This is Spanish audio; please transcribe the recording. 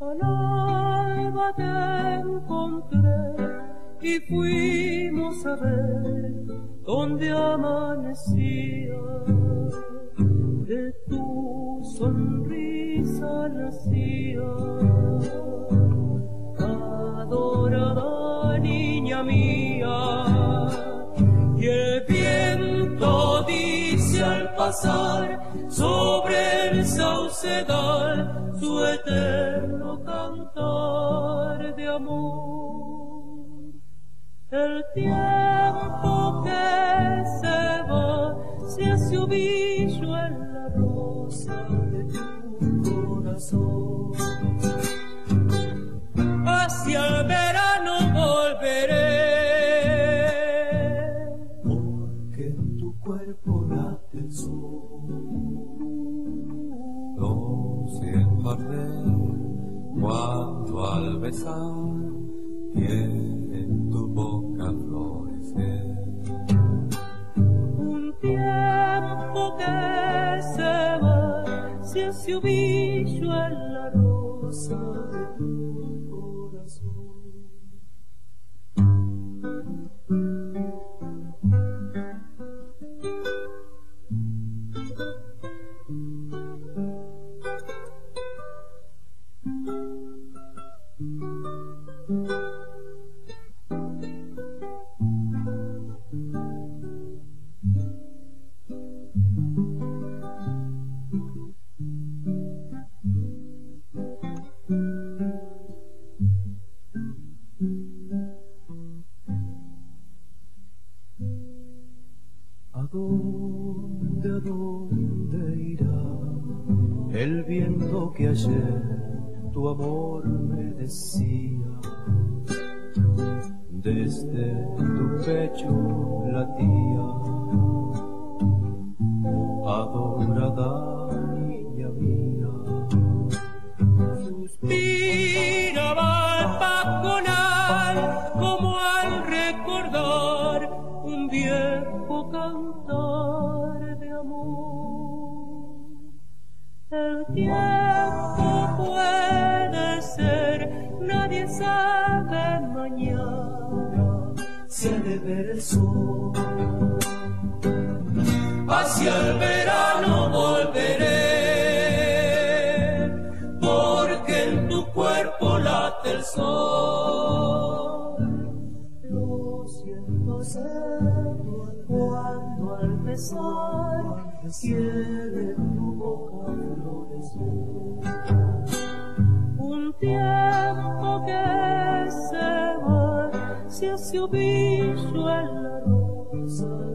Al alba te encontré y fuimos a ver donde amanecía. De tu sonrisa nacía. Niña mía. Y el viento dice al pasar sobre el saucedal su eterno cantar de amor. El tiempo que se va se hace ovillo en la rosa arder cuando al besar quiere tu boca florecer. Un tiempo que se va se hace ovillo en la rosa dónde, dónde irá el viento que ayer tu amor me decía? Desde tu pecho latía, adorada niña mía. Suspiraba el viejo cantar de amor. El tiempo puede ser, nadie sabe mañana si ha de ver el sol. Hacia el verano volveré, porque en tu cuerpo late el sol. santo cuando al besar tu boca florecer. Un tiempo que se va se hace ovillo en la rosa.